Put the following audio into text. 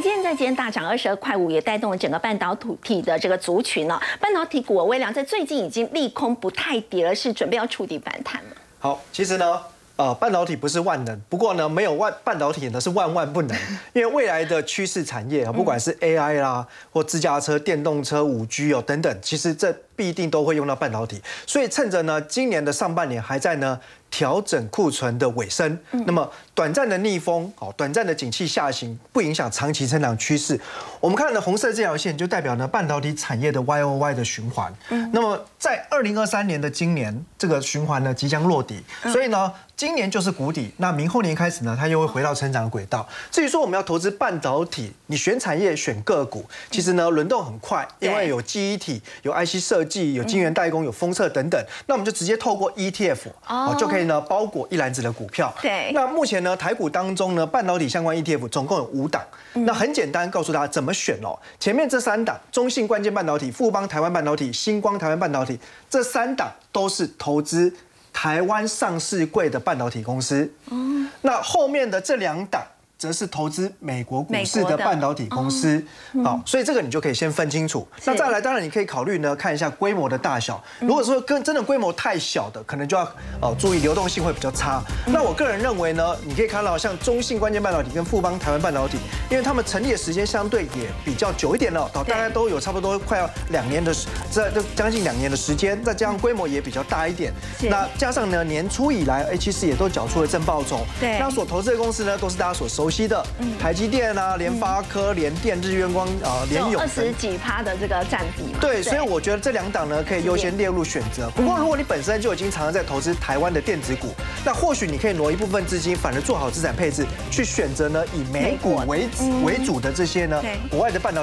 积电在今天大涨二十二块五，也带动了整个半导体的这个族群呢。半导体股微量在最近已经利空不太跌了，是准备要触底反弹了。好，其实呢。呃，半导体不是万能，不过呢，没有万半导体呢是万万不能，因为未来的趋势产业啊，不管是 AI 啦，或自驾车、电动车、五 G 哦等等，其实这必定都会用到半导体，所以趁着呢今年的上半年还在呢。调整库存的尾声，那么短暂的逆风，哦，短暂的景气下行不影响长期成长趋势。我们看的红色这条线就代表呢半导体产业的 Y O Y 的循环。嗯，那么在二零二三年的今年，这个循环呢即将落底，所以呢今年就是谷底。那明后年开始呢，它又会回到成长轨道。至于说我们要投资半导体，你选产业选个股，其实呢轮动很快，因为有记忆体、有 I C 设计、有晶圆代工、有封测等等，那我们就直接透过 E T F 哦就可以。呢，包裹一篮子的股票。对，那目前呢，台股当中呢，半导体相关 ETF 总共有五档。那很简单，告诉大家怎么选哦。前面这三档，中信关键半导体、富邦台湾半导体、星光台湾半导体，这三档都是投资台湾上市贵的半导体公司。哦，那后面的这两档。则是投资美国股市的半导体公司，好，所以这个你就可以先分清楚。那再来，当然你可以考虑呢，看一下规模的大小。如果说跟真的规模太小的，可能就要哦注意流动性会比较差。那我个人认为呢，你可以看到像中信关键半导体跟富邦台湾半导体，因为他们成立的时间相对也比较久一点了，大概都有差不多快要两年的时，这这将近两年的时间，再加上规模也比较大一点。那加上呢，年初以来，哎，其实也都缴出了正报酬。对，那所投资的公司呢，都是大家所熟悉。期的台积电啊，联发科、联电、日月光啊，联永二十几趴的这个占比嘛。对，所以我觉得这两档呢可以优先列入选择。不过如果你本身就已经常常在投资台湾的电子股，那或许你可以挪一部分资金，反而做好资产配置，去选择呢以美股为为主的这些呢国外的半导体